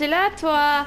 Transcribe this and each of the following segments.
t'es là, toi?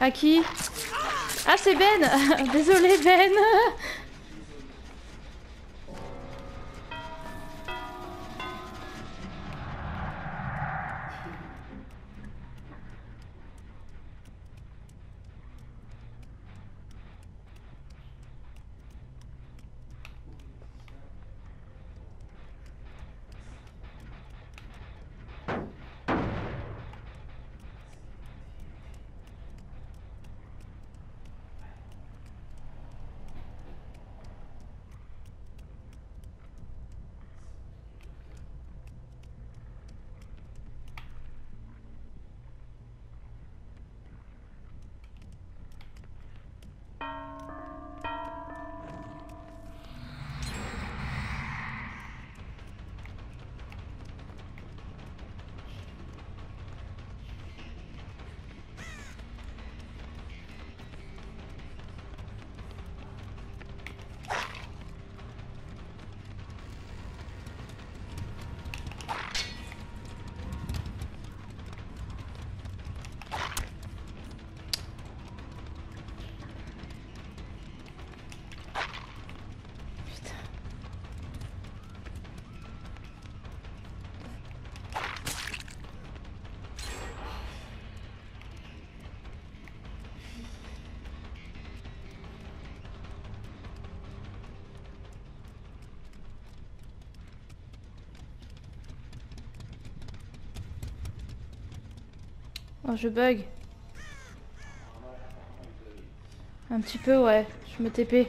À qui? Ah, c'est Ben. Désolé, Ben Oh, je bug. Un petit peu, ouais. Je me TP.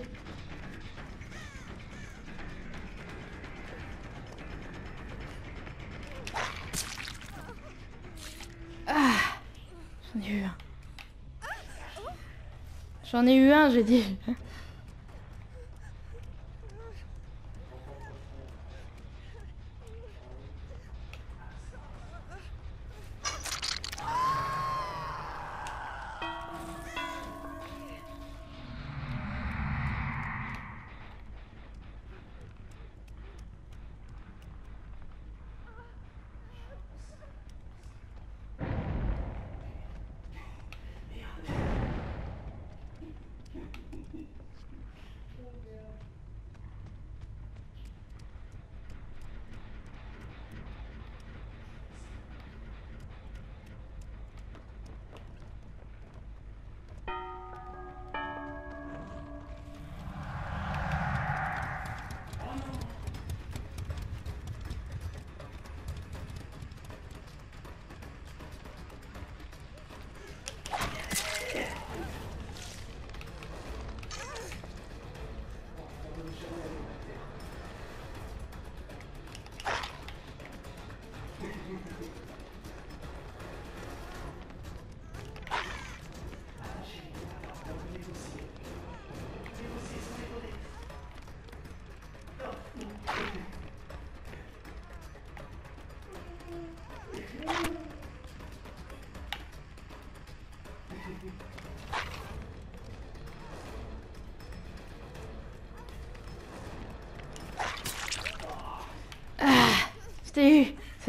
Ah J'en ai eu un. J'en ai eu un, j'ai dit.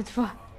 Cette fois.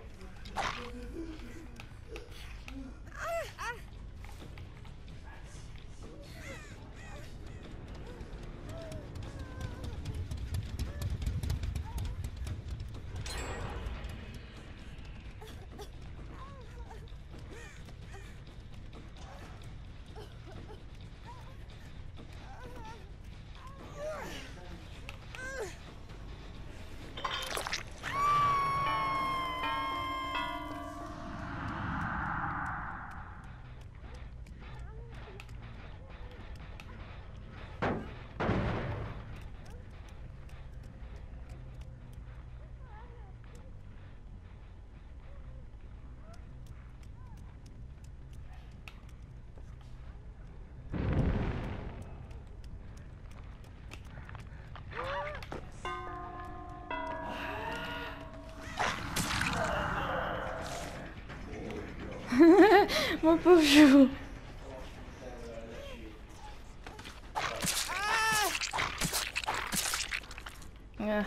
Mon pauvre chou. Ah.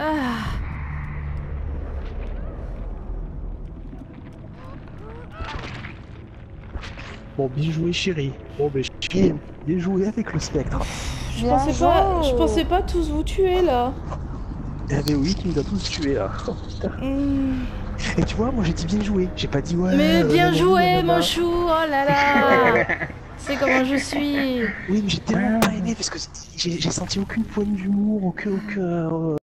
Ah. Bon, bien joué, chérie. Bon, ben, chérie, bien joué avec le spectre. Je pensais pas, je pensais pas tous vous tuer là. Eh ben oui, tu nous as tous tués là. Oh, putain. Hmm. Et tu vois, moi j'ai dit bien joué. J'ai pas dit ouais. Mais euh, bien joué, mon chou. Oh là là. C'est comment je suis. Oui, mais j'ai tellement pas aimé parce que j'ai j'ai senti aucune poigne d'humour, aucun. aucun euh,